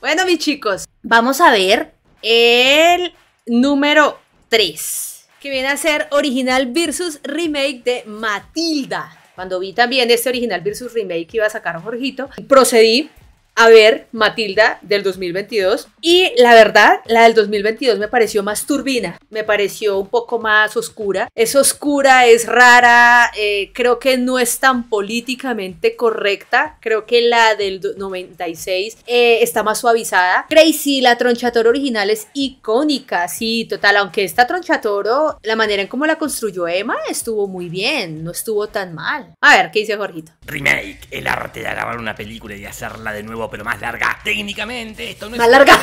Bueno, mis chicos, vamos a ver el número 3, que viene a ser original versus remake de Matilda. Cuando vi también este original versus remake que iba a sacar Jorgito, procedí a ver Matilda del 2022 y la verdad, la del 2022 me pareció más turbina, me pareció un poco más oscura. Es oscura, es rara, eh, creo que no es tan políticamente correcta, creo que la del 96 eh, está más suavizada. Crazy, la tronchatoro original es icónica, sí, total, aunque esta tronchatoro, la manera en cómo la construyó Emma estuvo muy bien, no estuvo tan mal. A ver, ¿qué dice Jorgito? Remake, el arte de agarrar una película y hacerla de nuevo pero más larga. Técnicamente esto no es Más larga.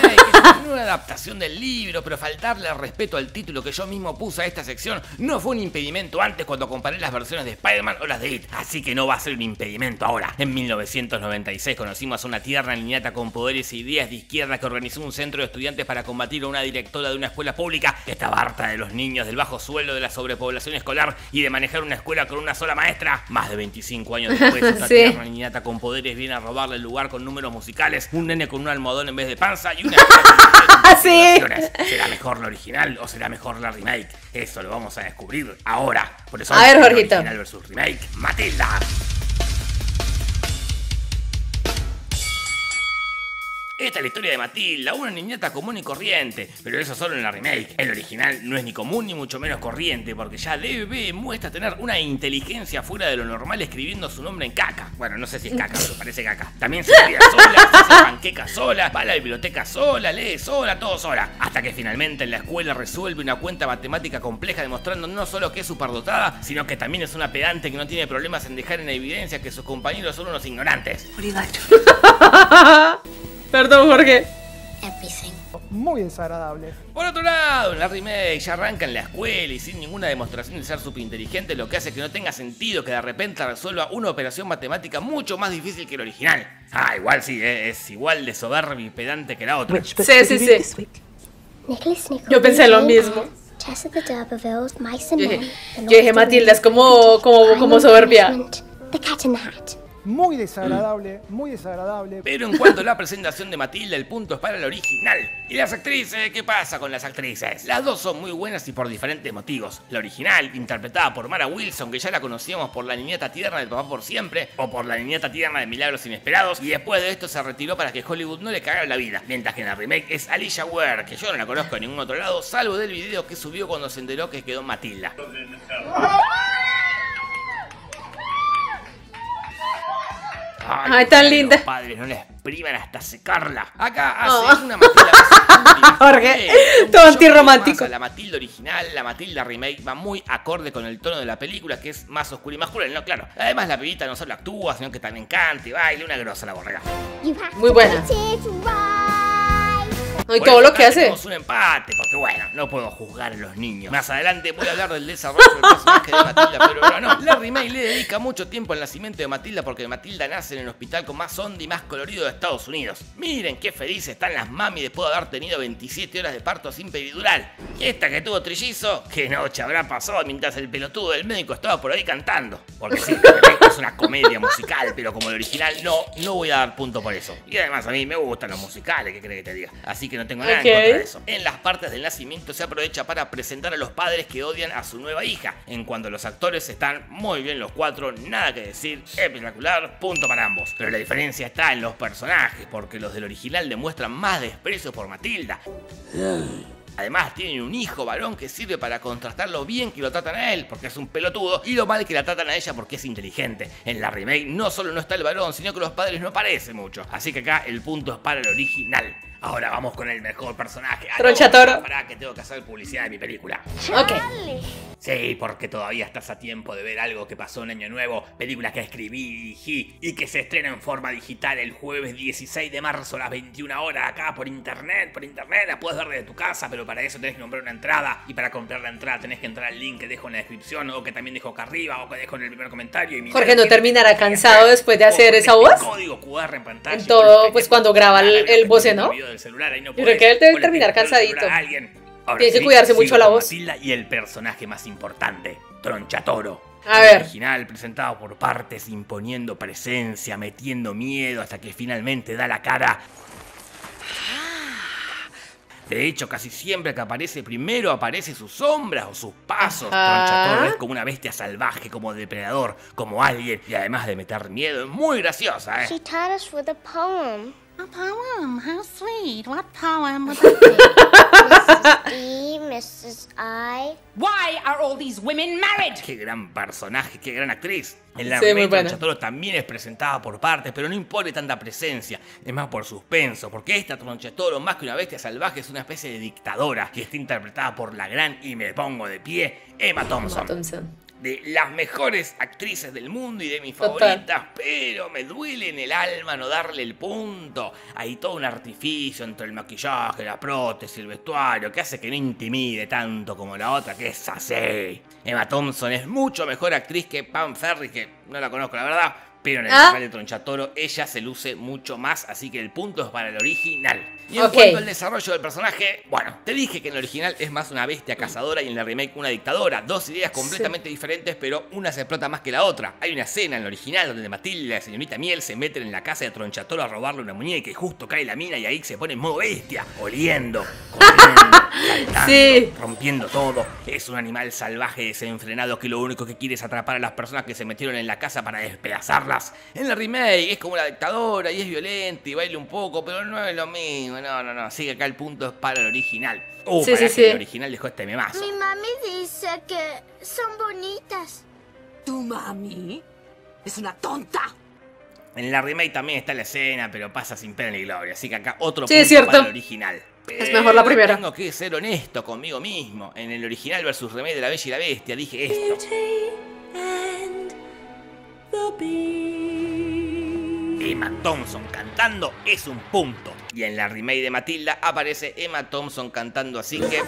una adaptación del libro, pero faltarle respeto al título que yo mismo puse a esta sección no fue un impedimento antes cuando comparé las versiones de Spider-Man o las de It, así que no va a ser un impedimento ahora. En 1996 conocimos a una tierna niñata con poderes e ideas de izquierda que organizó un centro de estudiantes para combatir a una directora de una escuela pública que estaba harta de los niños, del bajo sueldo, de la sobrepoblación escolar y de manejar una escuela con una sola maestra. Más de 25 años después, esta Sí. tierna niñata con poderes viene a robarle el lugar con números musicales, un nene con un almohadón en vez de panza y una con Sí. ¿Será mejor la original o será mejor la remake? Eso lo vamos a descubrir ahora. Por eso A ver, Jorgito. original versus remake, Matilda. Esta es la historia de Matilda, una niñata común y corriente, pero eso solo en la remake. El original no es ni común ni mucho menos corriente, porque ya DB muestra tener una inteligencia fuera de lo normal escribiendo su nombre en caca. Bueno, no sé si es caca, pero parece caca. También se cría sola, se hace panqueca sola, va a la biblioteca sola, lee sola, todo sola. Hasta que finalmente en la escuela resuelve una cuenta matemática compleja demostrando no solo que es superdotada, sino que también es una pedante que no tiene problemas en dejar en evidencia que sus compañeros son unos ignorantes. Perdón, Jorge. Everything. Muy desagradable. Por otro lado, en la remake ya arranca en la escuela y sin ninguna demostración de ser súper inteligente, lo que hace que no tenga sentido que de repente resuelva una operación matemática mucho más difícil que el original. Ah, igual sí, eh, es igual de soberbio y pedante que la otra. Sí, sí, sí. Yo pensé lo mismo. Yo dije- Matilda, es como- como- como soberbia. Punishment, The Cat in the Hat. Muy desagradable, muy desagradable. Pero en cuanto a la presentación de Matilda, el punto es para el original. ¿Y las actrices? ¿Qué pasa con las actrices? Las dos son muy buenas y por diferentes motivos. La original, interpretada por Mara Wilson, que ya la conocíamos por la niñata tierna del papá por siempre, o por la niñata tierna de Milagros Inesperados, y después de esto se retiró para que Hollywood no le cagara la vida. Mientras que en la remake es Alicia Ware, que yo no la conozco en ningún otro lado, salvo del video que subió cuando se enteró que quedó Matilda. Ay, tan los linda. padres no la expriman hasta secarla. Acá hace Oh. una Matilda. Jorge, todo antirromántico. La Matilda original, la Matilda remake va muy acorde con el tono de la película, que es más oscura y más cruel, ¿no? Claro. Además, la pibita no solo actúa, sino que también canta y baila, una grosa la borrega. Muy buena. No, y Por todo eso lo que hace. tenemos un empate, porque bueno, no puedo juzgar a los niños. Más adelante voy a hablar del desarrollo del personaje de Matilda, pero ahora no. La remake le dedica mucho tiempo al nacimiento de Matilda porque Matilda nace en el hospital con más onda y más colorido de Estados Unidos. Miren qué felices están las mami después de haber tenido 27 horas de parto sin peridural. Y esta que tuvo trillizo, qué noche habrá pasado mientras el pelotudo del médico estaba por ahí cantando. Porque sí, es una comedia musical, pero como el original no, no voy a dar punto por eso. Y además a mí me gustan los musicales, ¿qué crees que te diga? Así que no tengo nada en contra de eso. En las partes del nacimiento se aprovecha para presentar a los padres que odian a su nueva hija. En cuanto a los actores están muy bien los cuatro, nada que decir, espectacular, punto para ambos. Pero la diferencia está en los personajes, porque los del original demuestran más desprecio por Matilda. Además, tienen un hijo varón que sirve para contrastar lo bien que lo tratan a él, porque es un pelotudo, y lo mal que la tratan a ella porque es inteligente. En la remake no solo no está el varón, sino que los padres no parecen mucho. Así que acá el punto es para el original. Ahora vamos con el mejor personaje. Ah, no. Pará, que tengo que hacer publicidad de mi película. Ok. Sí, porque todavía estás a tiempo de ver algo que pasó en Año Nuevo, película que escribí y dirigí y que se estrena en forma digital el jueves 16 de marzo a las 21 horas acá por internet, por internet, la puedes ver desde tu casa, pero para eso tenés que comprar una entrada y para comprar la entrada tenés que entrar al link que dejo en la descripción o que también dejo acá arriba o que dejo en el primer comentario. Y Jorge, ¿no terminará cansado después de hacer esa el voz? código QR en pantalla En todo, pues, cuando graba el- voce, ¿no? Yo creo que él debe terminar cansadito. alguien. Ahora Tiene que sí, cuidarse mucho la voz. Matilda y el personaje más importante, Tronchatoro. A El ver. original presentado por partes, imponiendo presencia, metiendo miedo hasta que finalmente da la cara. De hecho, casi siempre que aparece primero aparece sus sombras o sus pasos. Ajá. Tronchatoro es como una bestia salvaje, como depredador, como alguien. Y además de meter miedo, es muy graciosa, ¿eh? She taught us with a poem. A poem? How sweet. What poem was that? D, Mrs. I. Why are all these women married? Qué gran personaje, qué gran actriz. En la Sí. Tronchatoro también es presentada por partes, pero no impone tanta presencia. Es más por suspenso, porque esta Tronchatoro, más que una bestia salvaje, es una especie de dictadora que está interpretada por la gran, y me pongo de pie, Emma Thompson. Thompson. De las mejores actrices del mundo y de mis Total. favoritas, pero me duele en el alma no darle el punto. Hay todo un artificio entre el maquillaje, la prótesis, el vestuario, que hace que no intimide tanto como la otra, que es así. Emma Thompson es mucho mejor actriz que Pam Ferry, que no la conozco la verdad, pero en el Ah. de Tronchatoro ella se luce mucho más, así que el punto es para el original. Y en cuanto al desarrollo del personaje, bueno, te dije que en el original es más una bestia cazadora y en la remake una dictadora. Dos ideas completamente diferentes, pero una se explota más que la otra. Hay una escena en el original donde Matilde y la señorita Miel se meten en la casa de Tronchatoro a robarle una muñeca y justo cae la mina y ahí se pone en modo bestia, oliendo, saltando, Sí. rompiendo todo. Es un animal salvaje desenfrenado que lo único que quiere es atrapar a las personas que se metieron en la casa para despedazarlas. En la remake es como una dictadora y es violenta y baila un poco, pero no es lo mismo. No, no, no. Así que acá el punto es para el original. Uh, Sí, para sí, que sí. el original dejó este memazo. Mi mami dice que son bonitas. Tu mami es una tonta. En la remake también está la escena, pero pasa sin pena ni gloria. Así que acá otro Sí, punto es cierto. para el original. Es mejor la Pero primera. Tengo que ser honesto conmigo mismo. En el original versus remake de La Bella y la Bestia dije esto. Emma Thompson cantando es un punto. Y en la remake de Matilda aparece Emma Thompson cantando así que...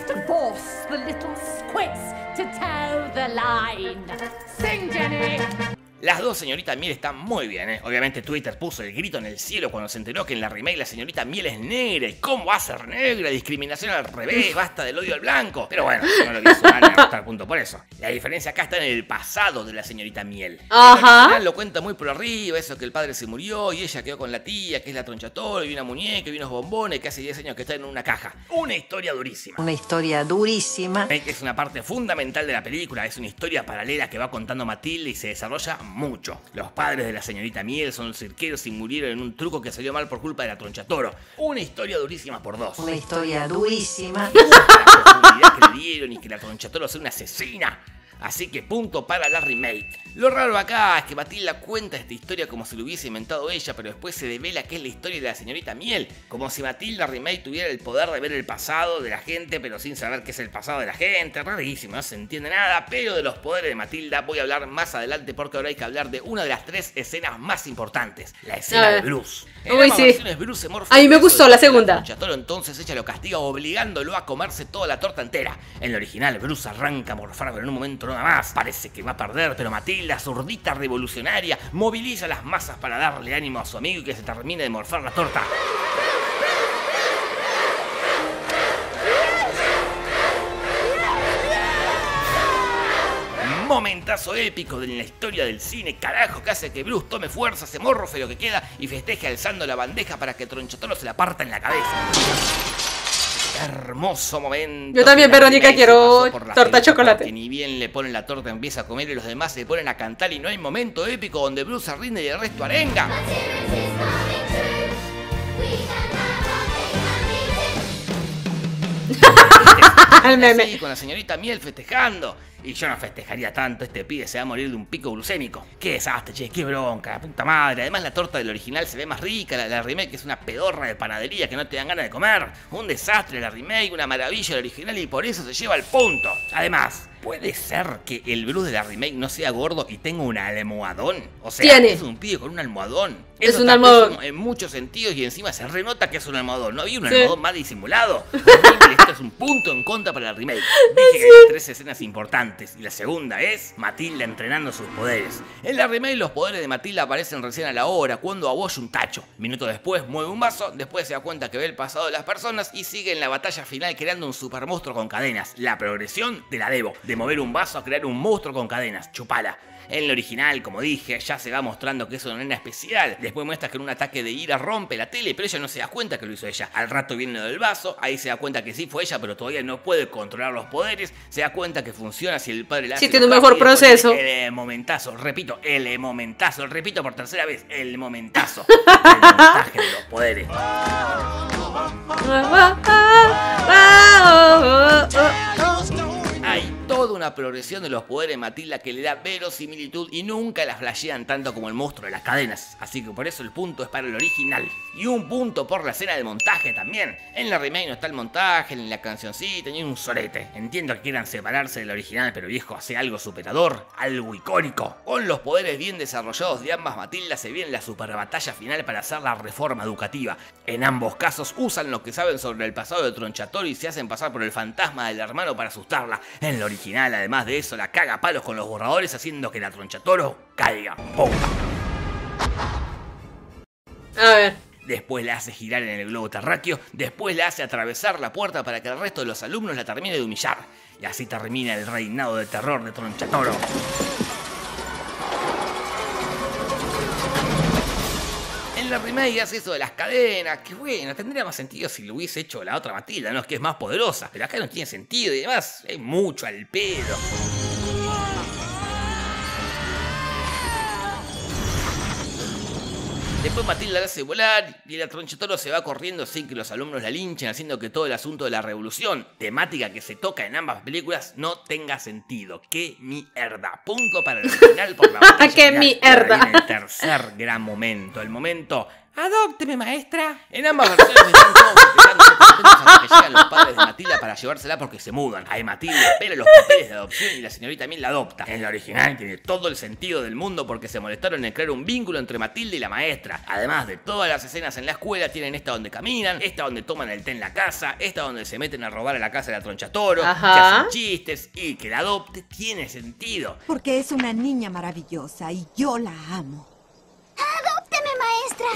Las dos señoritas Miel están muy bien, ¿eh? Obviamente Twitter puso el grito en el cielo cuando se enteró que en la remake la señorita Miel es negra. ¿Y cómo va a ser negra? Discriminación al revés, basta del odio al blanco. Pero bueno, no lo quiso mal el punto por eso. La diferencia acá está en el pasado de la señorita Miel. Ajá. Original lo cuenta muy por arriba, eso que el padre se murió y ella quedó con la tía, que es la tronchatoro, y una muñeca y unos bombones que hace 10 años que está en una caja. Una historia durísima. Una historia durísima. Es una parte fundamental de la película, es una historia paralela que va contando Matilde y se desarrolla mucho. Los padres de la señorita Miel son cirqueros y murieron en un truco que salió mal por culpa de la tronchatoro. Una historia durísima por dos. Una historia durísima. La que le dieron y que la tronchatoro sea una asesina. Así que punto para la remake. Lo raro acá es que Matilda cuenta esta historia como si lo hubiese inventado ella, pero después se devela que es la historia de la señorita Miel. Como si Matilda Remake tuviera el poder de ver el pasado de la gente, pero sin saber qué es el pasado de la gente. Rarísimo, no se entiende nada, pero de los poderes de Matilda voy a hablar más adelante porque ahora hay que hablar de una de las tres escenas más importantes. La escena A de. Bruce. En Uy, sí. Bruce se morfa A mí me gustó la segunda. Tronchatoro, entonces ella lo castiga obligándolo a comerse toda la torta entera. En el original, Bruce arranca a morfar, pero en un momento nada más. Parece que va a perder, pero Matilda, zurdita revolucionaria, moviliza las masas para darle ánimo a su amigo y que se termine de morfar la torta. Momentazo épico de la historia del cine, carajo, que hace que Bruce tome fuerza, se morrofe lo que queda y festeje alzando la bandeja para que Tronchatoro se la parta en la cabeza. Hermoso momento. Yo también, que Verónica, quiero torta chocolate. porque Ni bien le ponen la torta, empieza a comer y los demás se ponen a cantar y no hay momento épico donde Bruce se rinde y el resto arenga. El meme. Así, con la señorita Miel festejando. Y yo no festejaría tanto, este pibe se va a morir de un pico glucémico. Qué desastre, che, qué bronca, la puta madre. Además la torta del original se ve más rica, la, la remake es una pedorra de panadería que no te dan ganas de comer. Un desastre la remake, una maravilla el original y por eso se lleva al punto. Además, ¿puede ser que el Bruce de la remake no sea gordo y tenga un almohadón? O sea, Tiene. es un pibe con un almohadón. Es Eso un está almohadón. En muchos sentidos y encima se renota que es un almohadón. No había un Sí. almohadón más disimulado. Horrible, Esto es un punto en contra para la remake. Dije que hay tres escenas importantes y la segunda es Matilda entrenando sus poderes. En la remake los poderes de Matilda aparecen recién a la hora cuando abolla un tacho. Minutos después mueve un vaso, después se da cuenta que ve el pasado de las personas y sigue en la batalla final creando un super monstruo con cadenas. La progresión de la Debo. de mover un vaso a crear un monstruo con cadenas. Chupala. En el original, como dije, ya se va mostrando que es una nena especial. Después muestra que en un ataque de ira rompe la tele, pero ella no se da cuenta que lo hizo ella. Al rato viene lo del vaso, ahí se da cuenta que sí fue ella, pero todavía no puede controlar los poderes. Se da cuenta que funciona si el padre la Sí, hace tiene un mejor proceso. El momentazo, repito, el momentazo, repito por tercera vez, el momentazo. El montaje de los poderes. Toda una progresión de los poderes de Matilda que le da verosimilitud y nunca la flashean tanto como el monstruo de las cadenas. Así que por eso el punto es para el original. Y un punto por la escena del montaje también. En la remake no está el montaje, ni la cancioncita, ni un sorete. Entiendo que quieran separarse del original, pero viejo, hace algo superador, algo icónico. Con los poderes bien desarrollados de ambas Matilda se viene la super batalla final para hacer la reforma educativa. En ambos casos usan lo que saben sobre el pasado de Tronchatoro y se hacen pasar por el fantasma del hermano para asustarla. En el original, además de eso, la caga a palos con los borradores haciendo que la Tronchatoro caiga. ¡Pum! A ver. Después la hace girar en el globo terráqueo, después la hace atravesar la puerta para que el resto de los alumnos la termine de humillar. Y así termina el reinado de terror de Tronchatoro. La remake hace eso de las cadenas, que bueno, tendría más sentido si lo hubiese hecho la otra Matilda, no es que es más poderosa, pero acá no tiene sentido y además es mucho al pedo. Después Matilda la hace volar y la tronchatoro se va corriendo sin que los alumnos la linchen, haciendo que todo el asunto de la revolución, temática que se toca en ambas películas, no tenga sentido. ¡Qué mierda! Punto para el final por la ¡Qué mierda! Viene el tercer gran momento, el momento ¡Adópteme, maestra! En ambas versiones están todos hasta que llegan los padres de Matilda para llevársela porque se mudan. Ahí Matilda espera los papeles de adopción y la señorita también la adopta. En la original tiene todo el sentido del mundo porque se molestaron en crear un vínculo entre Matilda y la maestra. Además de todas las escenas en la escuela, tienen esta donde caminan, esta donde toman el té en la casa, esta donde se meten a robar a la casa de la tronchatoro, Ajá. que hacen chistes y que la adopte tiene sentido. Porque es una niña maravillosa y yo la amo.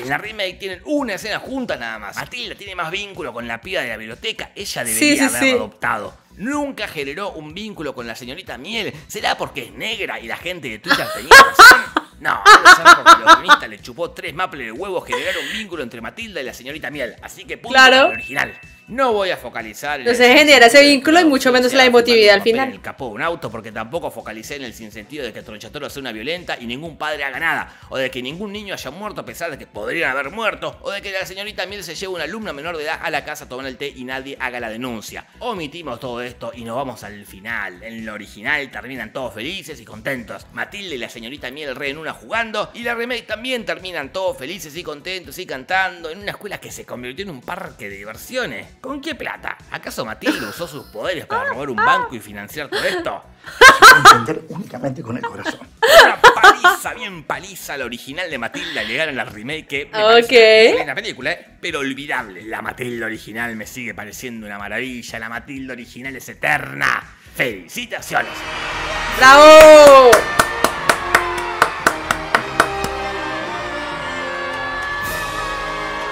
En la remake tienen una escena juntas nada más. Matilda tiene más vínculo con la piba de la biblioteca. Ella debería sí, haberlo sí. adoptado. Nunca generó un vínculo con la señorita Miel. ¿Será porque es negra y la gente de Twitter tenía razón? No, debe ser porque los guionistas le chupó tres maples de huevos generar un vínculo entre Matilda y la señorita Miel. Así que punto Claro. para el original. No voy a focalizar en No se genera ese vínculo y mucho menos la emotividad al final. el capó de un auto porque tampoco focalicé en el sinsentido de que Tronchatoro sea una violenta y ningún padre haga nada, o de que ningún niño haya muerto a pesar de que podrían haber muerto, o de que la señorita Miel se lleve una alumna menor de edad a la casa a tomar el té y nadie haga la denuncia. Omitimos todo esto y nos vamos al final. En lo original terminan todos felices y contentos. Matilde y la señorita Miel re en una jugando y la remake también terminan todos felices y contentos y cantando en una escuela que se convirtió en un parque de diversiones. ¿Con qué plata? ¿Acaso Matilde usó sus poderes para robar un banco y financiar todo esto? entender únicamente con el corazón. Una paliza, bien paliza, la original de Matilda y llegar a la remake que me parece Ok. una linda película, ¿eh? pero olvidable. La Matilda original me sigue pareciendo una maravilla, la Matilda original es eterna. ¡Felicitaciones! ¡Bravo!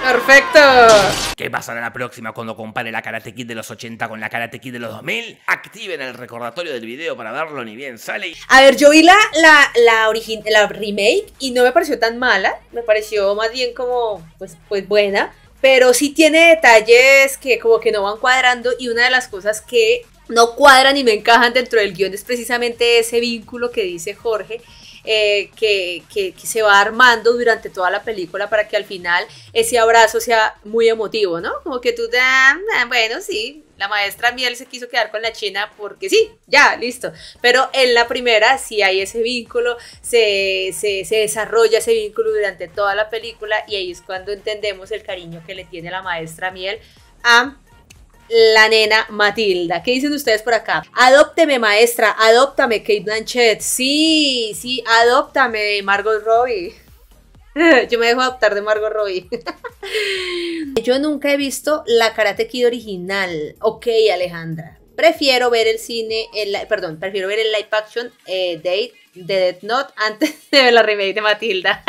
¡Perfecto! ¿Qué pasará la próxima cuando compare la Karate Kid de los 80 con la Karate Kid de los 2000? Activen el recordatorio del video para verlo ni bien sale A ver, yo vi la, la, la, la remake y no me pareció tan mala. Me pareció más bien como, pues, pues buena. Pero sí tiene detalles que como que no van cuadrando. Y una de las cosas que no cuadran y me encajan dentro del guion es precisamente ese vínculo que dice Jorge. Eh, que, que- que se va armando durante toda la película para que al final ese abrazo sea muy emotivo, ¿no? Como que tú te, ah, bueno, sí, la maestra Miel se quiso quedar con la china porque sí, ya, listo. Pero en la primera sí hay ese vínculo, se, se, se desarrolla ese vínculo durante toda la película y ahí es cuando entendemos el cariño que le tiene la maestra Miel a la nena Matilda. ¿Qué dicen ustedes por acá? Adópteme, maestra, adóptame, Kate Blanchett. Sí, sí, adóptame, Margot Robbie. Yo me dejo adoptar de Margot Robbie. Yo nunca he visto la Karate Kid original. Ok, Alejandra. Prefiero ver el cine, el, perdón, prefiero ver el live action eh, Date de Death Note antes de ver la remake de Matilda.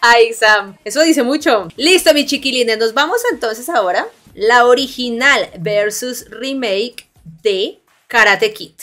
Ay, Sam. Eso dice mucho. Listo, mis chiquilines. Nos vamos entonces ahora. La original versus remake de Karate Kid.